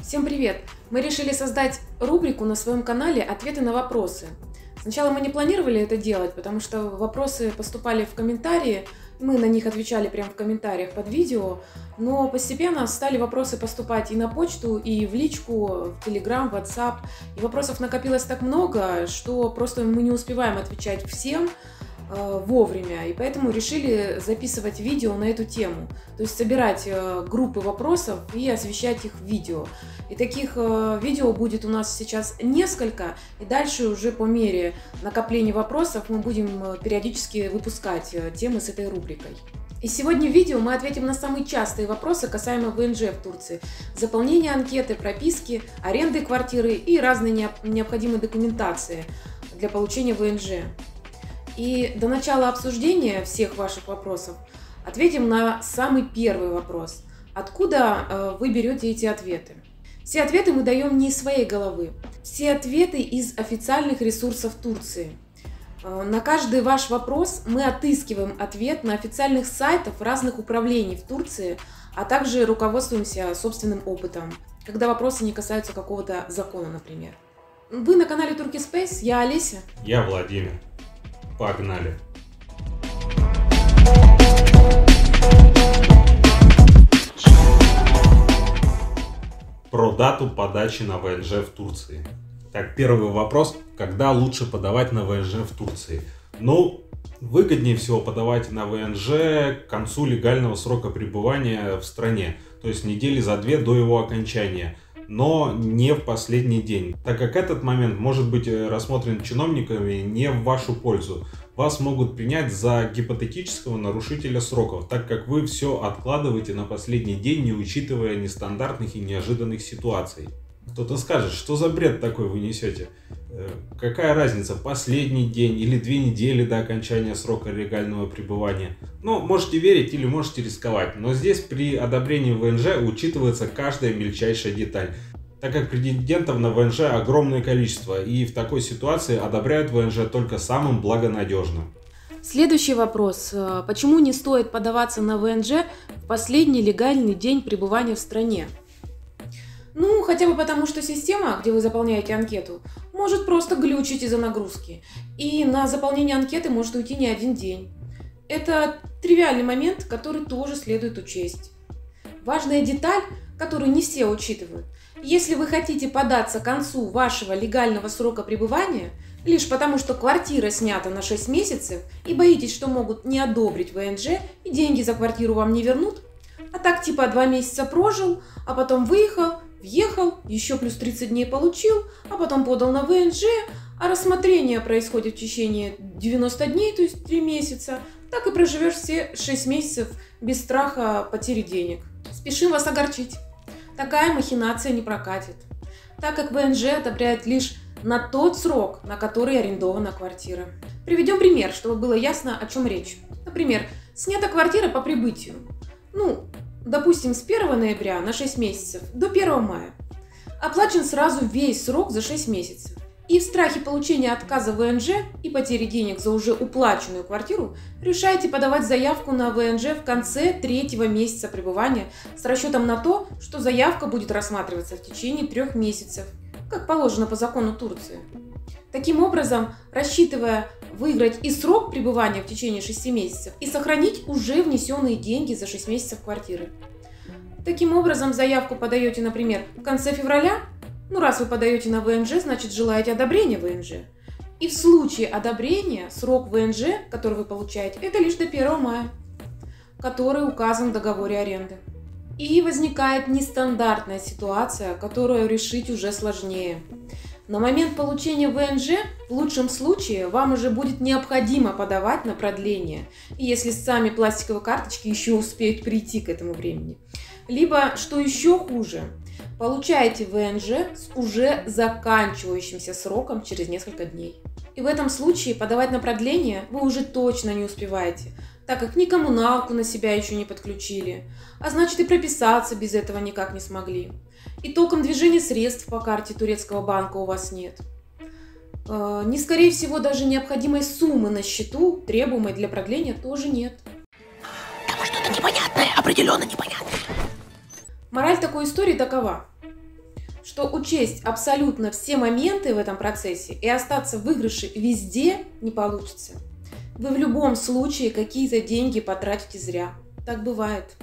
Всем привет! Мы решили создать рубрику на своем канале «Ответы на вопросы». Сначала мы не планировали это делать, потому что вопросы поступали в комментарии, мы на них отвечали прямо в комментариях под видео, но постепенно стали вопросы поступать и на почту, и в личку, в Telegram, в WhatsApp. И вопросов накопилось так много, что просто мы не успеваем отвечать всем, вовремя, и поэтому решили записывать видео на эту тему. То есть собирать э, группы вопросов и освещать их в видео. И таких э, видео будет у нас сейчас несколько, и дальше уже по мере накопления вопросов мы будем периодически выпускать темы с этой рубрикой. И сегодня в видео мы ответим на самые частые вопросы касаемо ВНЖ в Турции. Заполнение анкеты, прописки, аренды квартиры и разные необходимые документации для получения ВНЖ. И до начала обсуждения всех ваших вопросов ответим на самый первый вопрос. Откуда э, вы берете эти ответы? Все ответы мы даем не из своей головы. Все ответы из официальных ресурсов Турции. Э, на каждый ваш вопрос мы отыскиваем ответ на официальных сайтах разных управлений в Турции, а также руководствуемся собственным опытом, когда вопросы не касаются какого-то закона, например. Вы на канале Турки Space, я Олеся. Я Владимир. Погнали! Про дату подачи на ВНЖ в Турции. Так, первый вопрос. Когда лучше подавать на ВНЖ в Турции? Ну, выгоднее всего подавать на ВНЖ к концу легального срока пребывания в стране, то есть недели за две до его окончания – но не в последний день, так как этот момент может быть э, рассмотрен чиновниками не в вашу пользу. Вас могут принять за гипотетического нарушителя сроков, так как вы все откладываете на последний день, не учитывая нестандартных и неожиданных ситуаций. Кто-то скажет, что за бред такой вы несете? Э, какая разница, последний день или две недели до окончания срока легального пребывания? Ну, можете верить или можете рисковать, но здесь при одобрении ВНЖ учитывается каждая мельчайшая деталь так как претендентов на ВНЖ огромное количество, и в такой ситуации одобряют ВНЖ только самым благонадежным. Следующий вопрос. Э, почему не стоит подаваться на ВНЖ в последний легальный день пребывания в стране? Ну, хотя бы потому, что система, где вы заполняете анкету, может просто глючить из-за нагрузки. И на заполнение анкеты может уйти не один день. Это тривиальный момент, который тоже следует учесть. Важная деталь, которую не все учитывают. Если вы хотите податься к концу вашего легального срока пребывания, лишь потому что квартира снята на 6 месяцев и боитесь, что могут не одобрить ВНЖ и деньги за квартиру вам не вернут, а так типа два месяца прожил, а потом выехал, Въехал, еще плюс 30 дней получил, а потом подал на ВНЖ, а рассмотрение происходит в течение 90 дней, то есть 3 месяца, так и проживешь все 6 месяцев без страха потери денег. Спешим вас огорчить. Такая махинация не прокатит, так как ВНЖ одобряет лишь на тот срок, на который арендована квартира. Приведем пример, чтобы было ясно, о чем речь. Например, снята квартира по прибытию. Ну, допустим, с 1 ноября на 6 месяцев до 1 мая. Оплачен сразу весь срок за 6 месяцев. И в страхе получения отказа ВНЖ и потери денег за уже уплаченную квартиру решаете подавать заявку на ВНЖ в конце третьего месяца пребывания с расчетом на то, что заявка будет рассматриваться в течение трех месяцев, как положено по закону Турции. Таким образом, рассчитывая выиграть и срок пребывания в течение 6 месяцев, и сохранить уже внесенные деньги за 6 месяцев квартиры. Таким образом, заявку подаете, например, в конце февраля, ну раз вы подаете на ВНЖ, значит желаете одобрения ВНЖ. И в случае одобрения срок ВНЖ, который вы получаете, это лишь до 1 мая, который указан в договоре аренды. И возникает нестандартная ситуация, которую решить уже сложнее. На момент получения ВНЖ в лучшем случае вам уже будет необходимо подавать на продление, если сами пластиковые карточки еще успеют прийти к этому времени. Либо, что еще хуже, получаете ВНЖ с уже заканчивающимся сроком через несколько дней. И в этом случае подавать на продление вы уже точно не успеваете, так как ни коммуналку на себя еще не подключили, а значит и прописаться без этого никак не смогли. И толком движения средств по карте турецкого банка у вас нет. Э, не скорее всего, даже необходимой суммы на счету, требуемой для продления, тоже нет. Там что-то непонятное, определенно непонятное. Мораль такой истории такова. что учесть абсолютно все моменты в этом процессе и остаться в выигрыше везде не получится. Вы в любом случае какие-то деньги потратите зря. Так бывает.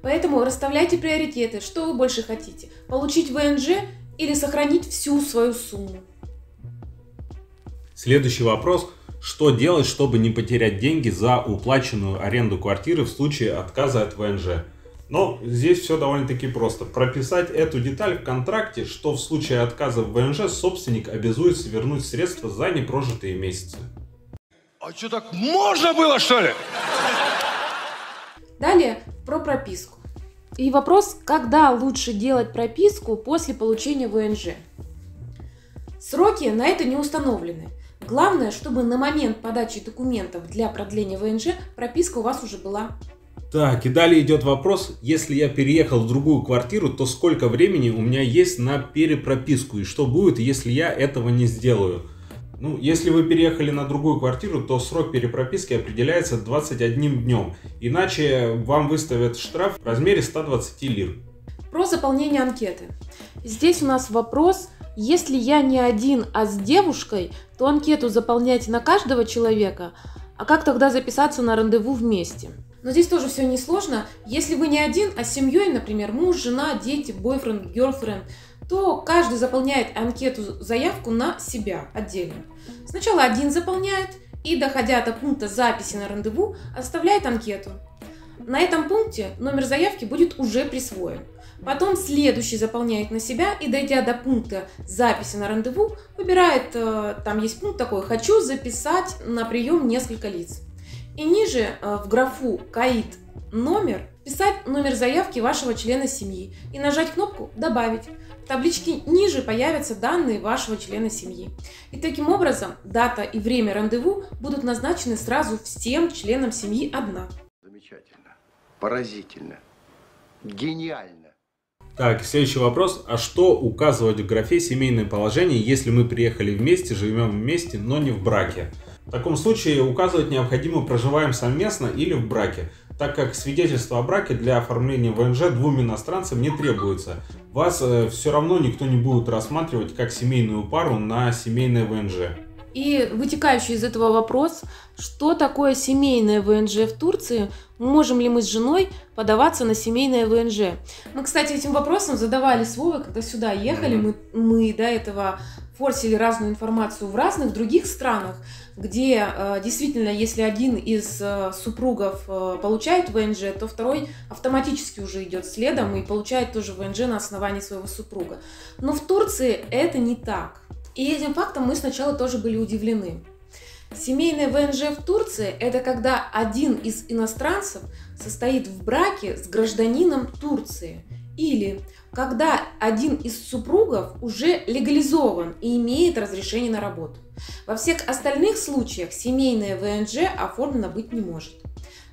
Поэтому расставляйте приоритеты, что вы больше хотите. Получить ВНЖ или сохранить всю свою сумму. Следующий вопрос. Что делать, чтобы не потерять деньги за уплаченную аренду квартиры в случае отказа от ВНЖ? Но здесь все довольно-таки просто. Прописать эту деталь в контракте, что в случае отказа в ВНЖ собственник обязуется вернуть средства за непрожитые месяцы. А что так можно было, что ли? Далее про прописку. И вопрос, когда лучше делать прописку после получения ВНЖ. Сроки на это не установлены. Главное, чтобы на момент подачи документов для продления ВНЖ прописка у вас уже была. Так, и далее идет вопрос, если я переехал в другую квартиру, то сколько времени у меня есть на перепрописку и что будет, если я этого не сделаю? Ну, если вы переехали на другую квартиру, то срок перепрописки определяется 21 днем. Иначе вам выставят штраф в размере 120 лир. Про заполнение анкеты. Здесь у нас вопрос, если я не один, а с девушкой, то анкету заполнять на каждого человека, а как тогда записаться на рандеву вместе? Но здесь тоже все несложно. Если вы не один, а с семьей, например, муж, жена, дети, бойфренд, герлфренд, то каждый заполняет анкету, заявку на себя отдельно. Сначала один заполняет и, доходя до пункта записи на рандеву, оставляет анкету. На этом пункте номер заявки будет уже присвоен. Потом следующий заполняет на себя и, дойдя до пункта записи на рандеву, выбирает, э, там есть пункт такой «Хочу записать на прием несколько лиц». И ниже э, в графу «Каид номер» писать номер заявки вашего члена семьи и нажать кнопку «Добавить». Табличке ниже появятся данные вашего члена семьи. И таким образом дата и время рандеву будут назначены сразу всем членам семьи одна. Замечательно, поразительно, гениально. Так, следующий вопрос. А что указывать в графе «Семейное положение», если мы приехали вместе, живем вместе, но не в браке? В таком случае указывать необходимо проживаем совместно или в браке, так как свидетельство о браке для оформления ВНЖ двум иностранцам не требуется. Вас э, все равно никто не будет рассматривать как семейную пару на семейное ВНЖ. И вытекающий из этого вопрос, что такое семейное ВНЖ в Турции, можем ли мы с женой подаваться на семейное ВНЖ. Мы, кстати, этим вопросом задавали с Вовой, когда сюда ехали, мы, мы до этого форсили разную информацию в разных других странах, где э, действительно, если один из э, супругов э, получает ВНЖ, то второй автоматически уже идет следом и получает тоже ВНЖ на основании своего супруга. Но в Турции это не так. И этим фактом мы сначала тоже были удивлены. Семейное ВНЖ в Турции – это когда один из иностранцев состоит в браке с гражданином Турции. Или когда один из супругов уже легализован и имеет разрешение на работу. Во всех остальных случаях семейное ВНЖ оформлено быть не может.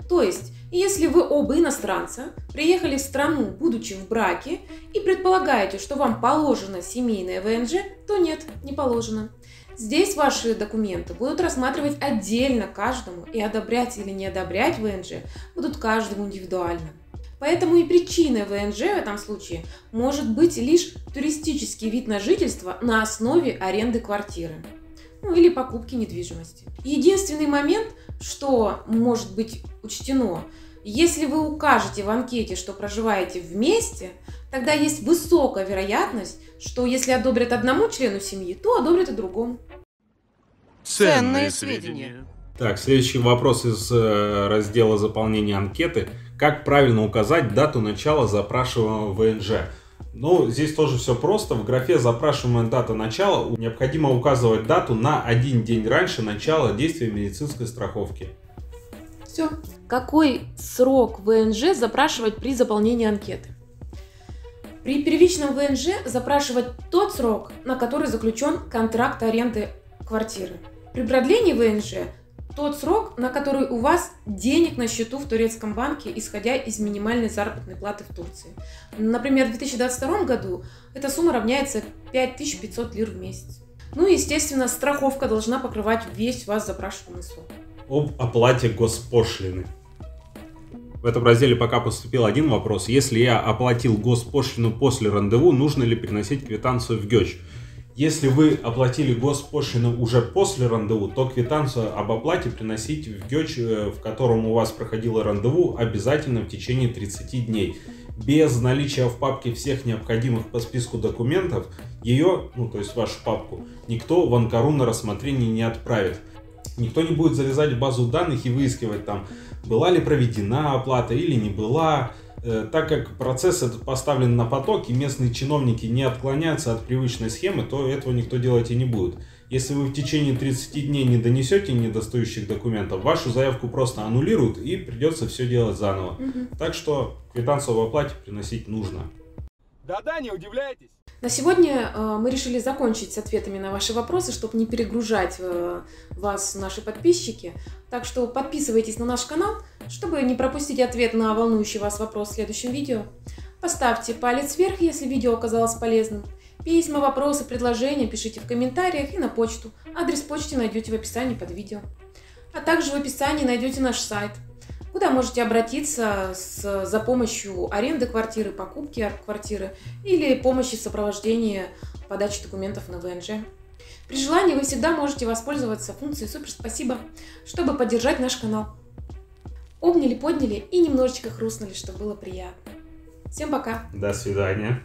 То есть, если вы оба иностранца, приехали в страну, будучи в браке, и предполагаете, что вам положено семейное ВНЖ, то нет, не положено. Здесь ваши документы будут рассматривать отдельно каждому, и одобрять или не одобрять ВНЖ будут каждому индивидуально. Поэтому и причиной ВНЖ в этом случае может быть лишь туристический вид на жительство на основе аренды квартиры ну, или покупки недвижимости. Единственный момент, что может быть учтено, если вы укажете в анкете, что проживаете вместе, тогда есть высокая вероятность, что если одобрят одному члену семьи, то одобрят и другому. Ценные сведения. Так, следующий вопрос из э, раздела заполнения анкеты. Как правильно указать дату начала запрашиваемого ВНЖ? Ну, здесь тоже все просто. В графе запрашиваемая дата начала необходимо указывать дату на один день раньше начала действия медицинской страховки. Все. Какой срок ВНЖ запрашивать при заполнении анкеты? При первичном ВНЖ запрашивать тот срок, на который заключен контракт аренды квартиры. При продлении ВНЖ тот срок, на который у вас денег на счету в турецком банке, исходя из минимальной заработной платы в Турции. Например, в 2022 году эта сумма равняется 5500 лир в месяц. Ну и, естественно, страховка должна покрывать весь вас запрашиваемый срок. Об оплате госпошлины. В этом разделе пока поступил один вопрос. Если я оплатил госпошлину после рандеву, нужно ли приносить квитанцию в ГЕЧ? Если вы оплатили госпошлину уже после рандеву, то квитанцию об оплате приносить в ГЕЧ, э, в котором у вас проходило рандеву, обязательно в течение 30 дней. Без наличия в папке всех необходимых по списку документов, ее, ну то есть вашу папку, никто в Анкару на рассмотрение не отправит. Никто не будет залезать в базу данных и выискивать там, была ли проведена оплата или не была, так как процесс этот поставлен на поток и местные чиновники не отклоняются от привычной схемы, то этого никто делать и не будет. Если вы в течение 30 дней не донесете недостающих документов, вашу заявку просто аннулируют и придется все делать заново. Мгм. Так что квитанцию об оплате приносить нужно. Да-да, не удивляйтесь. На сегодня э, мы решили закончить с ответами на ваши вопросы, чтобы не перегружать э, вас, наши подписчики. Так что подписывайтесь на наш канал, чтобы не пропустить ответ на волнующий вас вопрос в следующем видео. Поставьте палец вверх, если видео оказалось полезным. Письма, вопросы, предложения пишите в комментариях и на почту. Адрес почты найдете в описании под видео. А также в описании найдете наш сайт, куда можете обратиться с, за помощью аренды квартиры, покупки ар- квартиры или помощи в сопровождении подачи документов на ВНЖ. При желании вы всегда можете воспользоваться функцией «Супер спасибо», чтобы поддержать наш канал. Обняли, подняли и немножечко хрустнули, чтобы было приятно. Всем пока! До свидания.